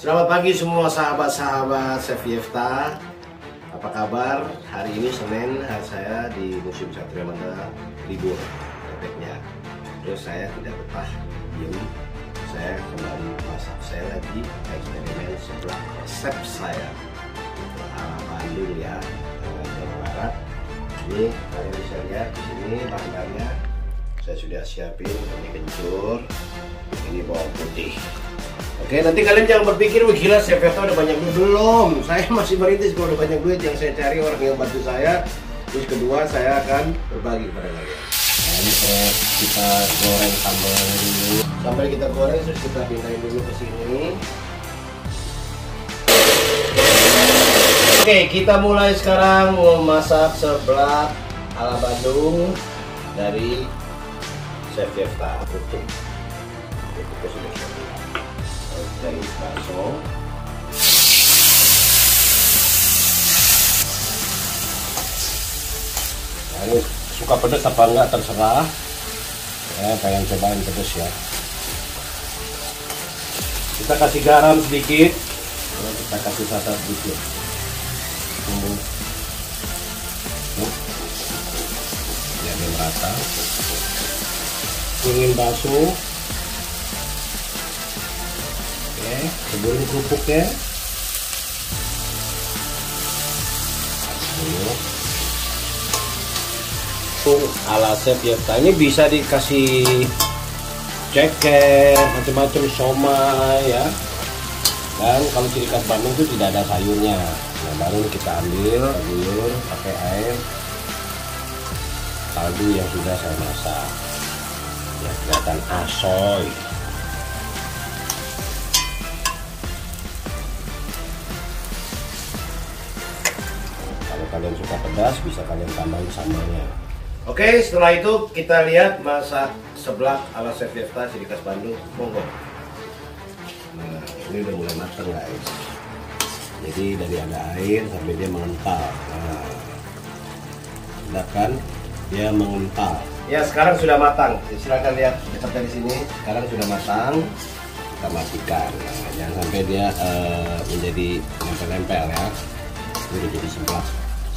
Selamat pagi semua sahabat-sahabat Chef Yefta. Apa kabar? Hari ini Senin hari saya di Museum Satria Mata libur efeknya. Terus saya tidak betah diam. Saya kembali masak. Saya lagi eksperimen sebelah resep saya ala Bandung ya, Jawa Barat. Ini kalian bisa lihat di sini bahan-bahannya saya sudah siapin ini kencur, ini bawang putih. Oke, nanti kalian jangan berpikir, wah gila Chef Yefta udah banyak duit. Belum, saya masih merintis kalau udah banyak duit yang saya cari orang yang bantu saya. Terus kedua, saya akan berbagi kepada kalian. Nah, ini proses kita goreng sambal dulu. Sambal kita goreng, terus kita pindahin dulu ke sini. Oke, kita mulai sekarang memasak seblak ala Bandung dari Chef Yefta. Tutup. Tutupnya sudah siap nah, ini suka pedas apa enggak terserah. Ya pengen cobain pedas ya. Kita kasih garam sedikit. Lalu kita kasih santan sedikit. Bumbu. Dia merata. Ingin bakso Oke, kerupuknya. Dulu. Pun ala chef Yefta ini bisa dikasih ceker, macam-macam somai ya. Dan kalau ciri khas Bandung itu tidak ada sayurnya. Nah, baru kita ambil sayur pakai air kaldu yang sudah saya masak. Ya, kelihatan asoy. Kalian suka pedas, bisa kalian tambahin sambalnya. Oke, setelah itu kita lihat masak seblak ala Chef Yefta khas Bandung. Monggo. Nah, ini udah mulai matang guys. Jadi dari ada air sampai dia mengental. Nah, lihat kan? Dia mengental. Ya, sekarang sudah matang. Silakan lihat dekat dari sini. Sekarang sudah matang. Kita matikan. Nah, jangan sampai dia eh, menjadi nempel-nempel ya ini udah jadi sebelah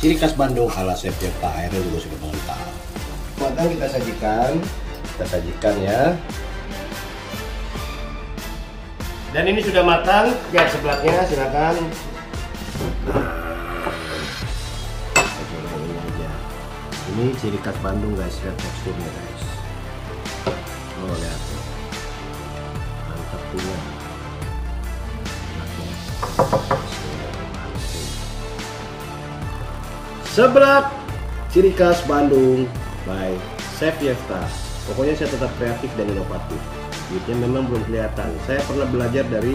ciri khas Bandung ala chef Yefta airnya juga sudah mengental matang kita sajikan? Kita sajikan ya. Dan ini sudah matang ya sebelahnya silakan. Ini ciri khas Bandung guys lihat teksturnya guys. Oh lihat. Mantap punya Seblak ciri khas Bandung by Chef Yefta. Pokoknya saya tetap kreatif dan inovatif. Duitnya memang belum kelihatan. Saya pernah belajar dari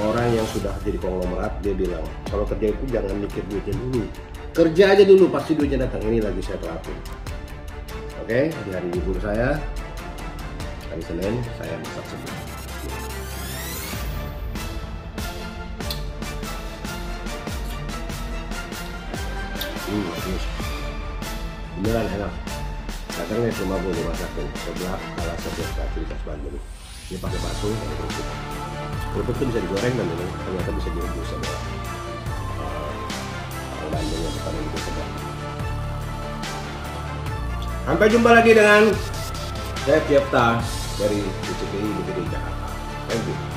orang yang sudah jadi konglomerat. Dia bilang, kalau kerja itu jangan mikir duitnya dulu. Kerja aja dulu, pasti duitnya datang. Ini lagi saya terapin. Oke, di hari libur saya, hari Senin, saya masak seblak. Hmm, bagus. Beneran enak. Datangnya cuma boleh masakin sebelah ala sebelah kaki di Bandung. Dia pakai bakso dan kerupuk. Kerupuk itu bisa digoreng dan ini ternyata bisa direbus sama uh, orang Bandung yang itu sedang. Sampai jumpa lagi dengan Chef Yefta dari UCPI Negeri Jakarta. Thank you.